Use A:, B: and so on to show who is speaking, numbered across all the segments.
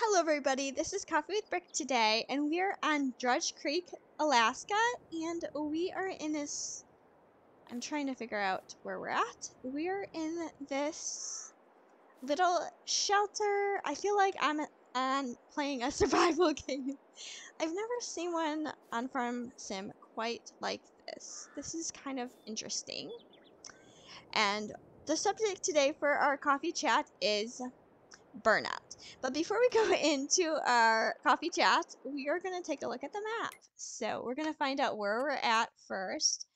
A: Hello everybody, this is Coffee with Brook today, and we are on Dredge Creek, Alaska, and we are in this, I'm trying to figure out where we're at. We are in this little shelter. I feel like I'm on playing a survival game. I've never seen one on Farm Sim quite like this. This is kind of interesting. And the subject today for our coffee chat is burnout. But before we go into our coffee chat, we are going to take a look at the map. So we're going to find out where we're at first.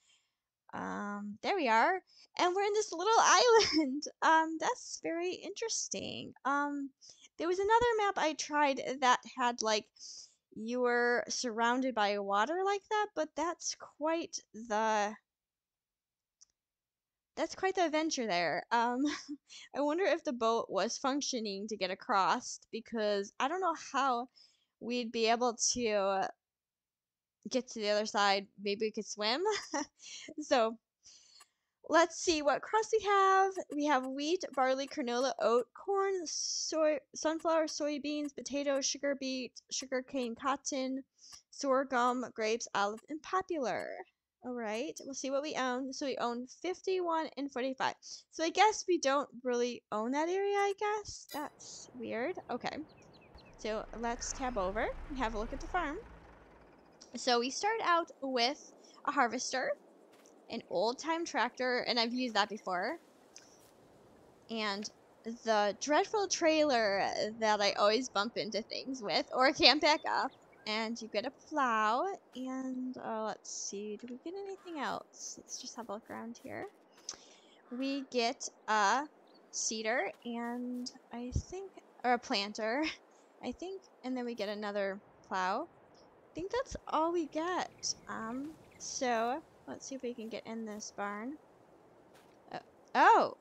A: Um, there we are. And we're in this little island. Um, that's very interesting. Um, there was another map I tried that had like you were surrounded by water like that, but that's quite the that's quite the adventure there. Um, I wonder if the boat was functioning to get across because I don't know how we'd be able to get to the other side. Maybe we could swim. so let's see what crops we have. We have wheat, barley, canola, oat, corn, soy, sunflower, soybeans, potatoes, sugar beet, sugar cane, cotton, sorghum, grapes, olive, and poplar. All right, we'll see what we own. So we own 51 and 45. So I guess we don't really own that area, I guess. That's weird. Okay, so let's tab over and have a look at the farm. So we start out with a harvester, an old-time tractor, and I've used that before. And the dreadful trailer that I always bump into things with or can't back up and you get a plow and uh, let's see do we get anything else? Let's just have a look around here. We get a seeder and I think or a planter I think and then we get another plow. I think that's all we get. Um so let's see if we can get in this barn. Uh, oh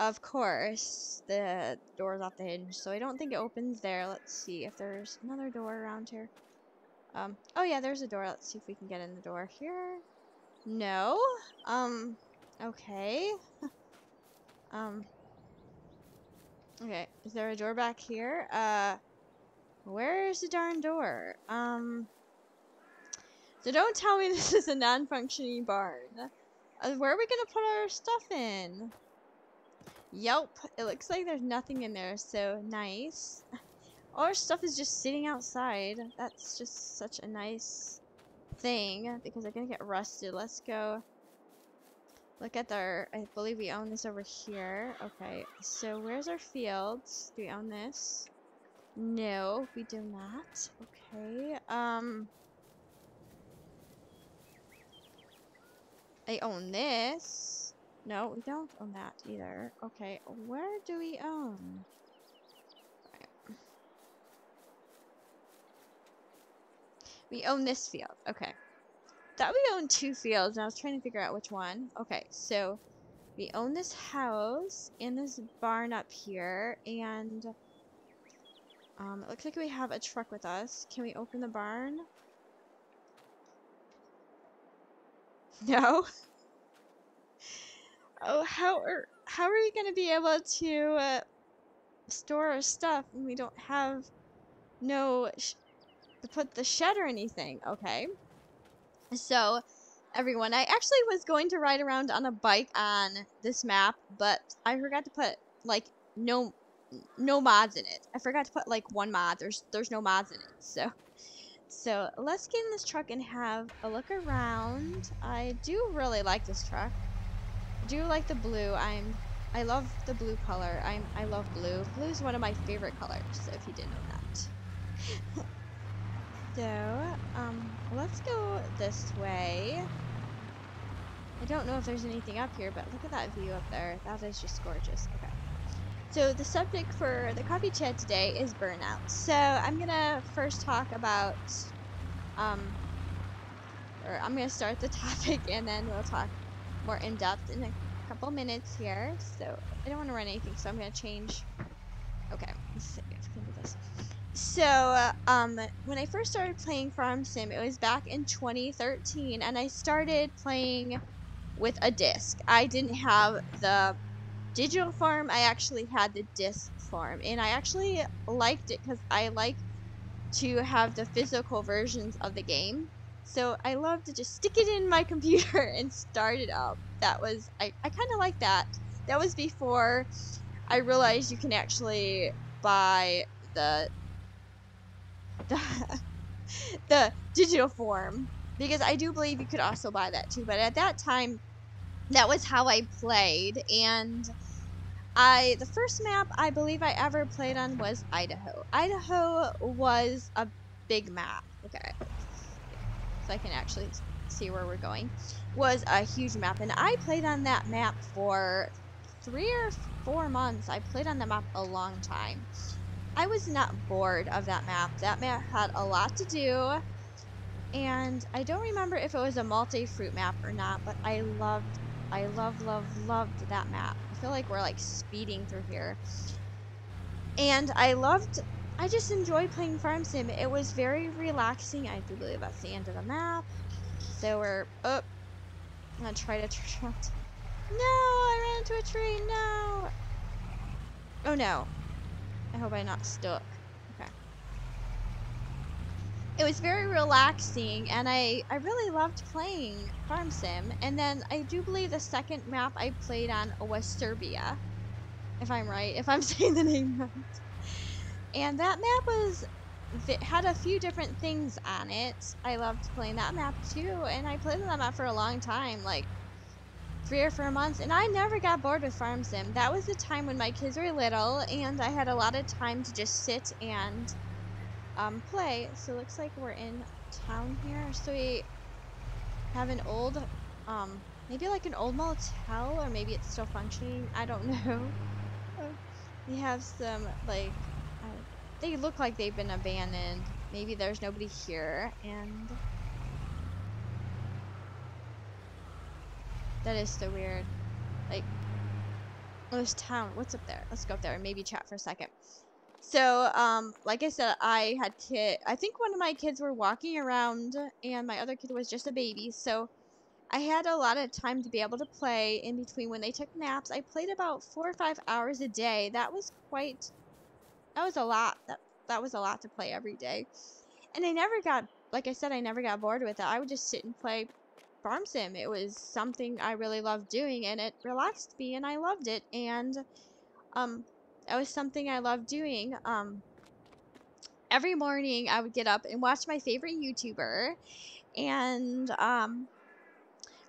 A: of course, the door's off the hinge, so I don't think it opens there. Let's see if there's another door around here. Um, oh yeah, there's a door. Let's see if we can get in the door here. No. Um, okay. um, okay, is there a door back here? Uh, where's the darn door? Um, so don't tell me this is a non-functioning barn. Uh, where are we gonna put our stuff in? Yep, it looks like there's nothing in there, so nice. All our stuff is just sitting outside. That's just such a nice thing, because they're gonna get rusted. Let's go look at our, I believe we own this over here. Okay, so where's our fields? Do we own this? No, we do not. Okay, um... I own this. No, we don't own that either. Okay, where do we own? We own this field. Okay. Thought we own two fields, and I was trying to figure out which one. Okay, so we own this house and this barn up here, and um, it looks like we have a truck with us. Can we open the barn? No? Oh, how are how are we gonna be able to uh, store our stuff when we don't have no to put the shed or anything? Okay, so everyone, I actually was going to ride around on a bike on this map, but I forgot to put like no no mods in it. I forgot to put like one mod. There's there's no mods in it, so. So let's get in this truck and have a look around. I do really like this truck do like the blue. I'm I love the blue color. I'm I love blue. Blue is one of my favorite colors, if you didn't know that. so, um, let's go this way. I don't know if there's anything up here, but look at that view up there. That is just gorgeous. Okay. So the subject for the coffee chat today is burnout. So I'm gonna first talk about, um, or I'm gonna start the topic and then we'll talk more in depth in a couple minutes here. So I don't want to run anything, so I'm going to change. Okay, let's see if I can do this. So, um, when I first started playing Farm Sim, it was back in 2013, and I started playing with a disc. I didn't have the digital form, I actually had the disc form, and I actually liked it because I like to have the physical versions of the game. So I love to just stick it in my computer and start it up. That was, I, I kind of like that. That was before I realized you can actually buy the, the, the digital form. Because I do believe you could also buy that too. But at that time, that was how I played. And I, the first map I believe I ever played on was Idaho. Idaho was a big map. Okay so I can actually see where we're going, was a huge map. And I played on that map for three or four months. I played on the map a long time. I was not bored of that map. That map had a lot to do. And I don't remember if it was a multi-fruit map or not, but I loved, I love, love, loved that map. I feel like we're like speeding through here. And I loved I just enjoy playing Farm Sim. It was very relaxing. I do believe that's the end of the map. So we're up. Oh, I'm gonna try to turn around. No, I ran into a tree. No. Oh no. I hope I'm not stuck. Okay. It was very relaxing, and I I really loved playing Farm Sim. And then I do believe the second map I played on was Serbia, if I'm right. If I'm saying the name right. And that map was had a few different things on it. I loved playing that map too, and I played that map for a long time, like three or four months, and I never got bored with Farm Sim. That was the time when my kids were little, and I had a lot of time to just sit and um, play. So it looks like we're in town here. So we have an old, um, maybe like an old motel, or maybe it's still functioning. I don't know. we have some like they look like they've been abandoned. Maybe there's nobody here, and... That is so weird. Like, oh, this town. What's up there? Let's go up there and maybe chat for a second. So, um, like I said, I had kid. I think one of my kids were walking around, and my other kid was just a baby. So, I had a lot of time to be able to play in between when they took naps. I played about four or five hours a day. That was quite that was a lot. That that was a lot to play every day. And I never got, like I said, I never got bored with it. I would just sit and play Farm Sim. It was something I really loved doing, and it relaxed me, and I loved it. And um, that was something I loved doing. Um, every morning I would get up and watch my favorite YouTuber, and um,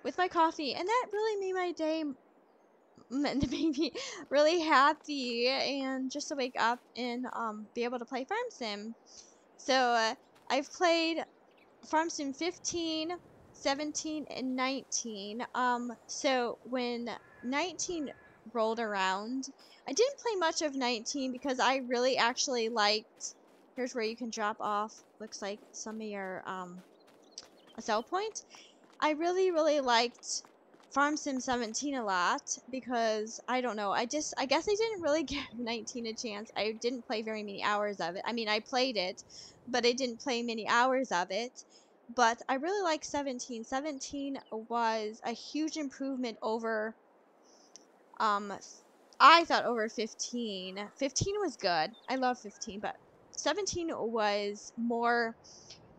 A: with my coffee, and that really made my day made me really happy and just to wake up and um, be able to play Farm Sim. So uh, I've played Farm Sim 15, 17, and 19. Um, so when 19 rolled around, I didn't play much of 19 because I really actually liked. Here's where you can drop off. Looks like some of your um, a sell point. I really, really liked Farm Sim 17 a lot because I don't know. I just I guess I didn't really give 19 a chance. I didn't play very many hours of it. I mean, I played it, but I didn't play many hours of it. But I really like 17. 17 was a huge improvement over um I thought over 15. 15 was good. I love 15, but 17 was more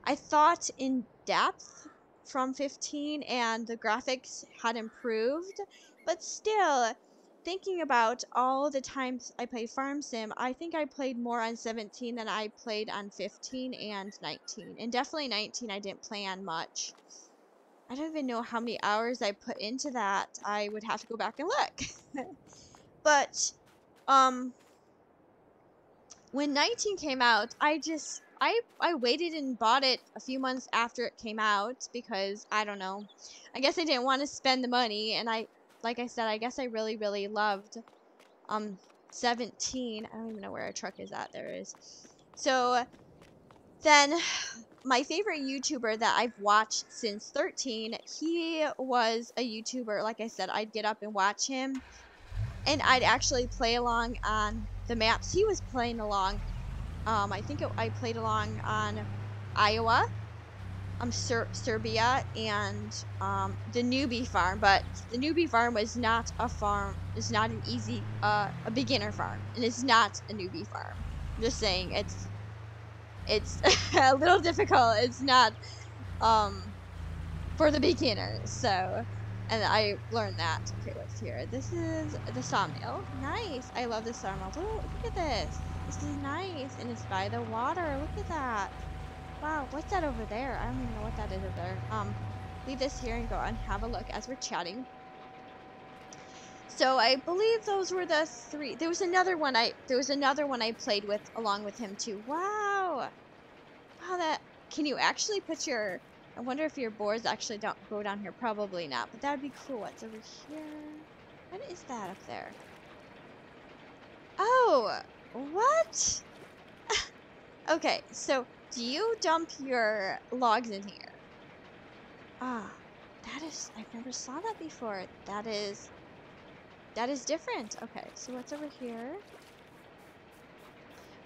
A: I thought in depth from 15 and the graphics had improved, but still, thinking about all the times I played Farm Sim, I think I played more on 17 than I played on 15 and 19. And definitely 19 I didn't play on much. I don't even know how many hours I put into that. I would have to go back and look. but, um, when 19 came out, I just I I waited and bought it a few months after it came out because I don't know. I guess I didn't want to spend the money and I like I said I guess I really really loved um 17. I don't even know where a truck is at. There is. So then my favorite YouTuber that I've watched since 13, he was a YouTuber. Like I said, I'd get up and watch him and I'd actually play along on the maps he was playing along um, I think it, I played along on Iowa. um Ser- Serbia and um the newbie farm, but the newbie farm was not a farm. It's not an easy uh a beginner farm, and it's not a newbie farm. I'm just saying it's it's a little difficult. It's not um for the beginners. So, and I learned that. Okay, what's here? This is the sawmill. Nice. I love this sawmill. Look, look at this. This is nice, and it's by the water. Look at that. Wow, what's that over there? I don't even know what that is over there. Um, leave this here and go and have a look as we're chatting. So I believe those were the three. There was another one I there was another one I played with along with him too. Wow. Wow, that can you actually put your I wonder if your boards actually don't go down here. Probably not, but that would be cool. What's over here? What is that up there? Oh, what? okay, so do you dump your logs in here? Ah, that is, I've never saw that before. That is, that is different. Okay, so what's over here?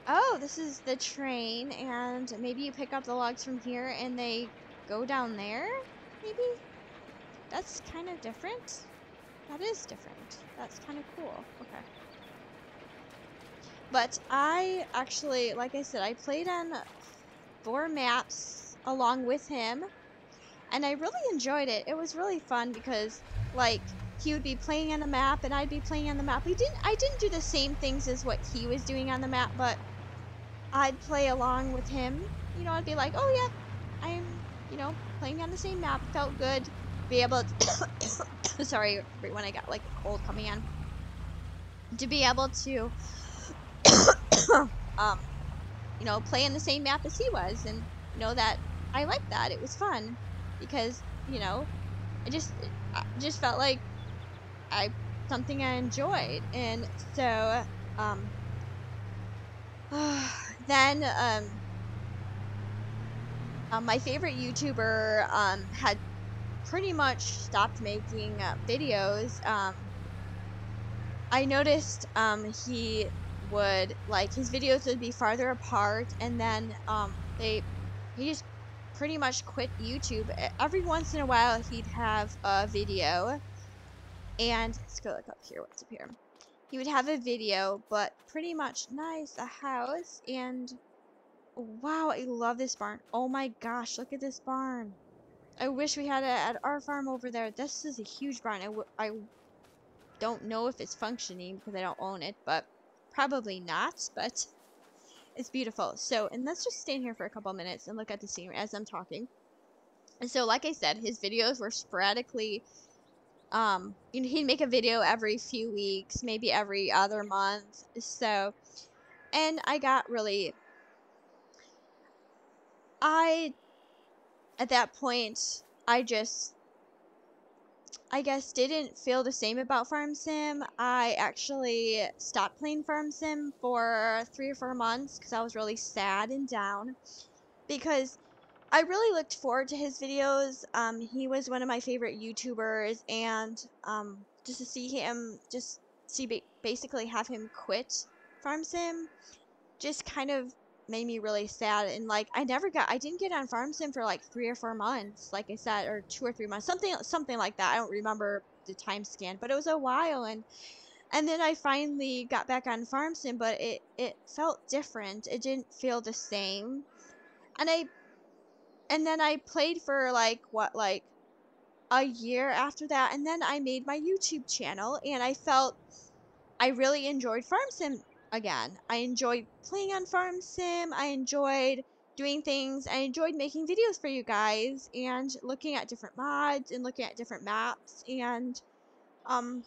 A: Oh, this is the train, and maybe you pick up the logs from here and they go down there? Maybe? That's kind of different. That is different. That's kind of cool. Okay. But I actually, like I said, I played on four maps along with him, and I really enjoyed it. It was really fun because, like, he would be playing on the map and I'd be playing on the map. We didn't I didn't do the same things as what he was doing on the map, but I'd play along with him. You know, I'd be like, "Oh yeah, I'm, you know, playing on the same map. Felt good. To be able to sorry, when I got like a cold coming in. To be able to um you know, play in the same map as he was and you know that I liked that. It was fun because, you know, I just I just felt like I something I enjoyed, and so um, then um, um, my favorite YouTuber um, had pretty much stopped making uh, videos. Um, I noticed um, he would like his videos would be farther apart, and then um, they he just pretty much quit YouTube. Every once in a while, he'd have a video and let's go look up here. What's up here? He would have a video, but pretty much nice, a house, and wow, I love this barn. Oh my gosh, look at this barn. I wish we had it at our farm over there. This is a huge barn. I w I don't know if it's functioning because I don't own it, but probably not, but it's beautiful. So, and let's just stand here for a couple minutes and look at the scenery as I'm talking. And so, like I said, his videos were sporadically um you know, he'd make a video every few weeks maybe every other month so and i got really i at that point i just i guess didn't feel the same about farm sim i actually stopped playing farm sim for three or four months because i was really sad and down because I really looked forward to his videos. Um, he was one of my favorite YouTubers, and um, just to see him, just see ba basically have him quit Farm Sim, just kind of made me really sad. And like, I never got, I didn't get on Farm Sim for like three or four months, like I said, or two or three months, something, something like that. I don't remember the time scan, but it was a while, and and then I finally got back on Farm Sim, but it it felt different. It didn't feel the same, and I and then I played for like what like a year after that and then I made my YouTube channel and I felt I really enjoyed Farm Sim again. I enjoyed playing on Farm Sim. I enjoyed doing things. I enjoyed making videos for you guys and looking at different mods and looking at different maps and um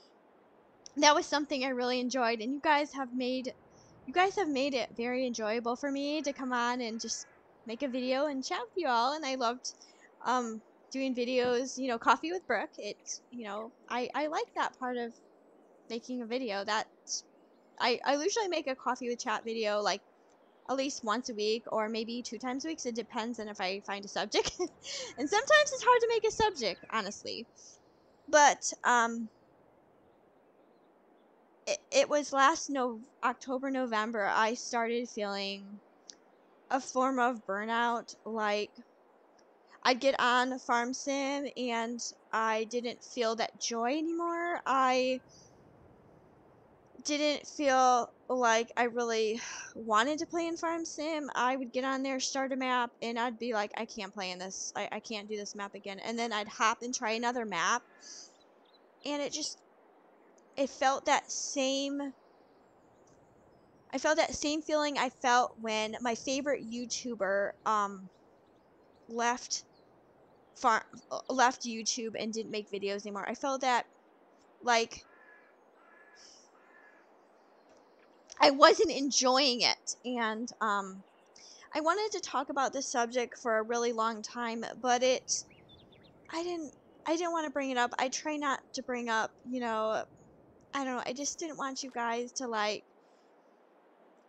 A: that was something I really enjoyed and you guys have made you guys have made it very enjoyable for me to come on and just make a video and chat with you all. And I loved um, doing videos, you know, coffee with Brooke. It's, you know, I, I like that part of making a video. That I, I usually make a coffee with chat video like at least once a week or maybe two times a week. So it depends on if I find a subject. and sometimes it's hard to make a subject, honestly. But um, it, it was last no October, November, I started feeling a form of burnout. Like, I'd get on Farm Sim and I didn't feel that joy anymore. I didn't feel like I really wanted to play in Farm Sim. I would get on there, start a map, and I'd be like, I can't play in this. I, I can't do this map again. And then I'd hop and try another map. And it just, it felt that same I felt that same feeling I felt when my favorite YouTuber um left far left YouTube and didn't make videos anymore. I felt that like I wasn't enjoying it and um I wanted to talk about this subject for a really long time, but it I didn't I didn't want to bring it up. I try not to bring up, you know, I don't know, I just didn't want you guys to like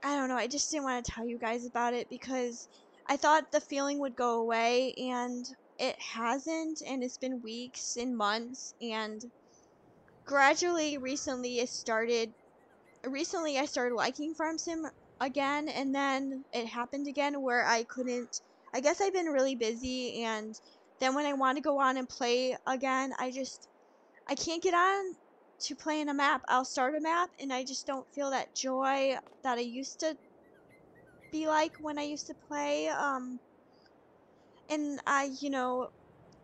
A: I don't know, I just didn't want to tell you guys about it because I thought the feeling would go away and it hasn't and it's been weeks and months and gradually recently it started recently I started liking Farm Sim again and then it happened again where I couldn't I guess I've been really busy and then when I want to go on and play again I just I can't get on to play in a map. I'll start a map and I just don't feel that joy that I used to be like when I used to play. Um, and I, you know,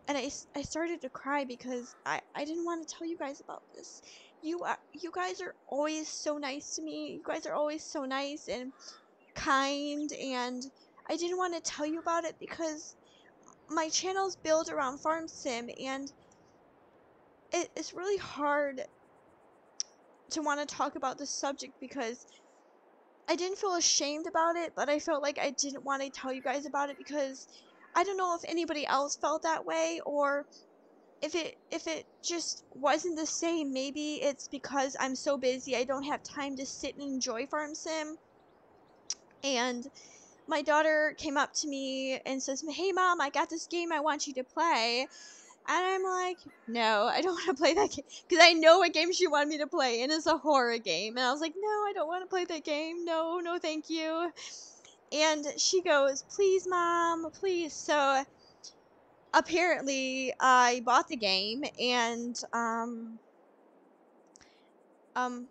A: and I, I started to cry because I, I didn't want to tell you guys about this. You are, you guys are always so nice to me. You guys are always so nice and kind and I didn't want to tell you about it because my channel's built around farm sim and it, it's really hard to want to talk about this subject because I didn't feel ashamed about it, but I felt like I didn't want to tell you guys about it because I don't know if anybody else felt that way or if it if it just wasn't the same. Maybe it's because I'm so busy I don't have time to sit and enjoy Farm Sim. And my daughter came up to me and says, "Hey mom, I got this game I want you to play." And I'm like, no, I don't want to play that game. Because I know what game she wanted me to play, and it's a horror game. And I was like, no, I don't want to play that game. No, no, thank you. And she goes, please, mom, please. So apparently, I bought the game, and, um, um,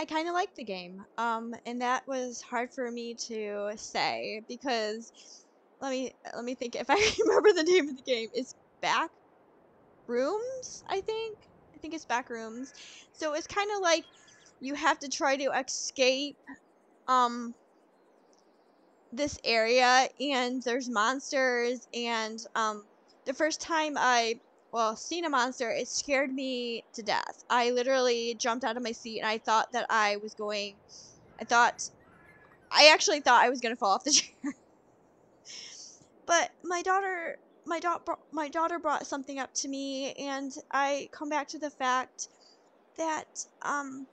A: I kind of liked the game. Um, and that was hard for me to say because let me let me think if I remember the name of the game. It's back rooms, I think. I think it's back rooms. So it's kind of like you have to try to escape um this area and there's monsters and um the first time I well seen a monster it scared me to death. I literally jumped out of my seat and I thought that I was going I thought I actually thought I was going to fall off the chair. but my daughter my daughter my daughter brought something up to me and I come back to the fact that um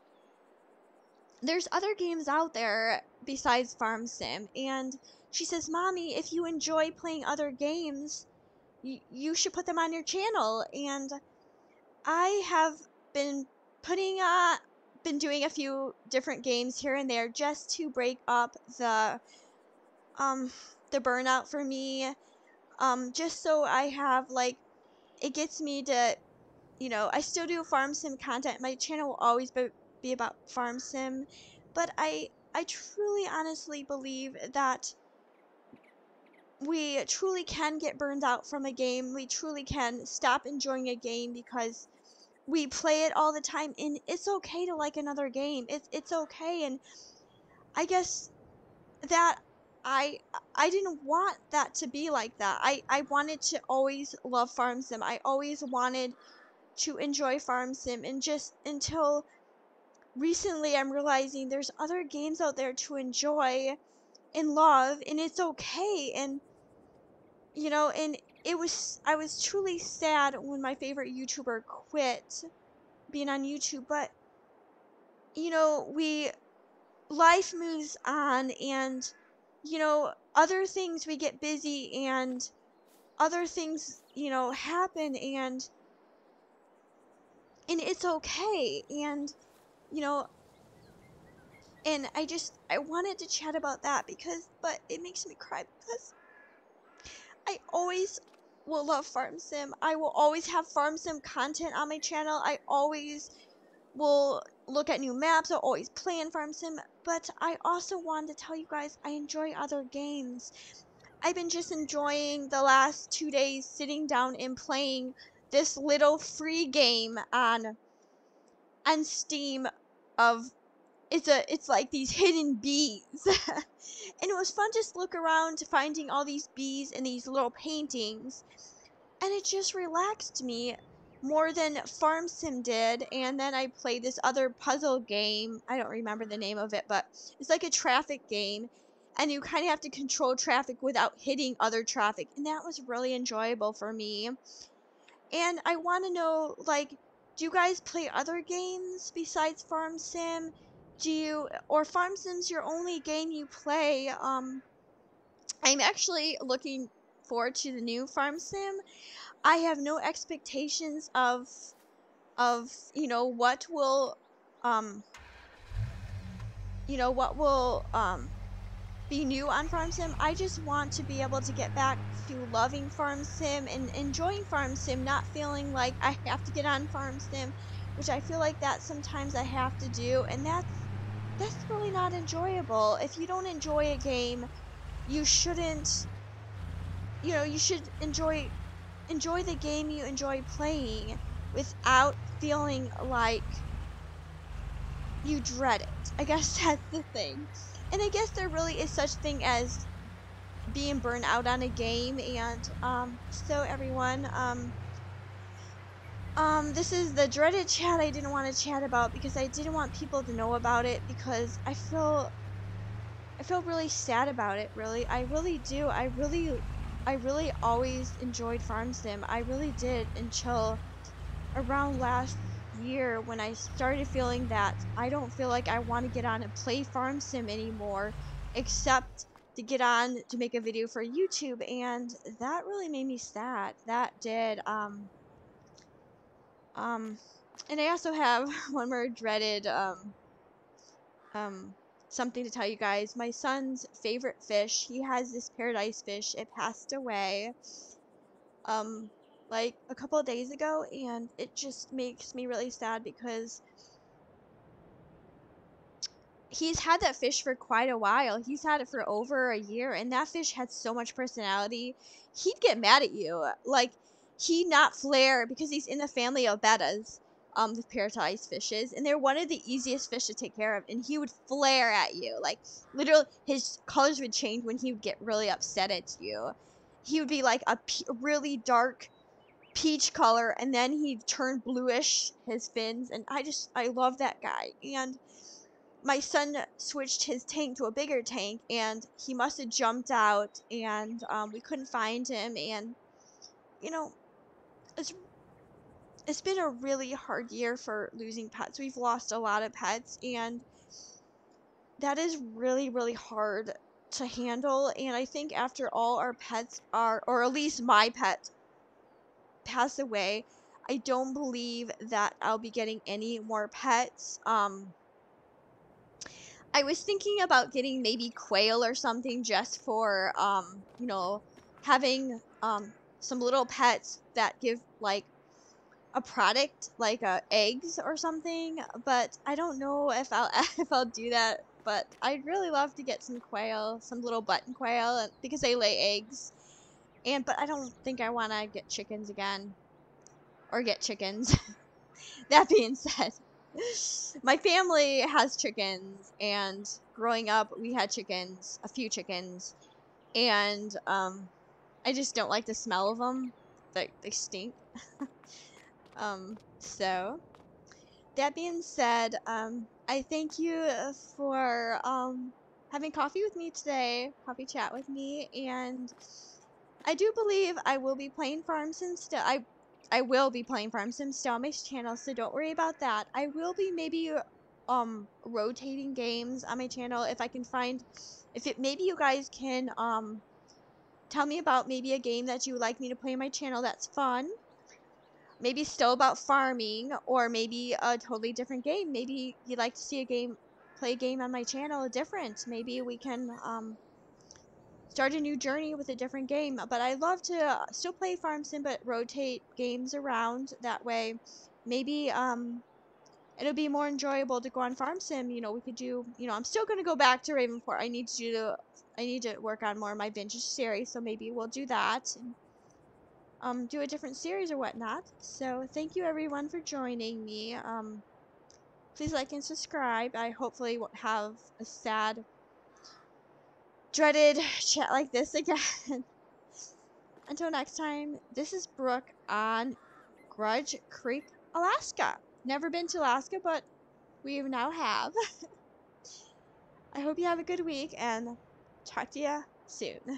A: there's other games out there besides Farm Sim and she says, "Mommy, if you enjoy playing other games, y- you should put them on your channel." And I have been putting uh been doing a few different games here and there just to break up the um the burnout for me um, just so I have like it gets me to, you know, I still do farm sim content. My channel will always be, be about farm sim, but I I truly honestly believe that we truly can get burned out from a game. We truly can stop enjoying a game because we play it all the time and it's okay to like another game. It's it's okay and I guess that I I didn't want that to be like that. I I wanted to always love Farm Sim. I always wanted to enjoy Farm Sim and just until recently I'm realizing there's other games out there to enjoy and love and it's okay and you know and it was I was truly sad when my favorite YouTuber quit being on YouTube but you know we life moves on and you know other things we get busy and other things you know happen and and it's okay and you know and i just i wanted to chat about that because but it makes me cry because i always will love Farm Sim. I will always have Farm Sim content on my channel. I always will look at new maps. I'll always play in Farm Sim. But I also wanted to tell you guys I enjoy other games. I've been just enjoying the last two days sitting down and playing this little free game on on Steam of it's a it's like these hidden bees. and it was fun just look around finding all these bees and these little paintings. And it just relaxed me more than Farm Sim did. And then I played this other puzzle game. I don't remember the name of it, but it's like a traffic game. And you kind of have to control traffic without hitting other traffic. And that was really enjoyable for me. And I want to know, like, do you guys play other games besides Farm Sim? Do you, or Farm Sim's your only game you play? Um, I'm actually looking forward to the new Farm Sim. I have no expectations of, of, you know, what will, um, you know, what will, um, be new on Farm Sim. I just want to be able to get back to loving Farm Sim and enjoying Farm Sim, not feeling like I have to get on Farm Sim, which I feel like that sometimes I have to do, and that's that's really not enjoyable. If you don't enjoy a game, you shouldn't you know, you should enjoy enjoy the game you enjoy playing without feeling like you dread it. I guess that's the thing. And I guess there really is such thing as being burned out on a game. And um, so everyone, um, um, this is the dreaded chat I didn't want to chat about because I didn't want people to know about it because I feel I feel really sad about it. Really, I really do. I really, I really always enjoyed Farm Sim. I really did until around last year when I started feeling that I don't feel like I want to get on and play Farm Sim anymore, except to get on to make a video for YouTube, and that really made me sad. That did. Um, um, and I also have one more dreaded um, um, something to tell you guys. My son's favorite fish. He has this paradise fish. It passed away. Um, like a couple days ago and it just makes me really sad because he's had that fish for quite a while. He's had it for over a year and that fish had so much personality. He'd get mad at you. Like he'd not flare because he's in the family of bettas, um, the paradise fishes, and they're one of the easiest fish to take care of. And he would flare at you, like literally, his colors would change when he would get really upset at you. He would be like a really dark peach color and then he turned bluish his fins and I just I love that guy and my son switched his tank to a bigger tank and he must have jumped out and um, we couldn't find him and you know it's it's been a really hard year for losing pets we've lost a lot of pets and that is really really hard to handle and I think after all our pets are or at least my pet pass away, I don't believe that I'll be getting any more pets. Um, I was thinking about getting maybe quail or something just for, um, you know, having um, some little pets that give like a product like uh, eggs or something. But I don't know if I'll if I'll do that. But I'd really love to get some quail, some little button quail, because they lay eggs. And but I don't think I want to get chickens again. Or get chickens. that being said, my family has chickens and growing up we had chickens, a few chickens. And um I just don't like the smell of them. They they stink. um so that being said, um I thank you for um having coffee with me today, coffee chat with me and I do believe I will be playing Farm Sim still. I I will be playing Farm Sim still on my channel, so don't worry about that. I will be maybe um rotating games on my channel if I can find if it maybe you guys can um tell me about maybe a game that you would like me to play on my channel that's fun. Maybe still about farming or maybe a totally different game. Maybe you'd like to see a game play a game on my channel different. Maybe we can um start a new journey with a different game. But I love to still play Farm Sim, but rotate games around. That way, maybe um, it'll be more enjoyable to go on Farm Sim. You know, we could do. You know, I'm still gonna go back to Ravenport. I need to do. I need to work on more of my vintage series, so maybe we'll do that. And, um, do a different series or whatnot. So thank you everyone for joining me. Um, please like and subscribe. I hopefully won't have a sad, dreaded chat like this again. Until next time, this is Brooke on Dredge Creek, Alaska. Never been to Alaska, but we now have. I hope you have a good week and talk to you soon.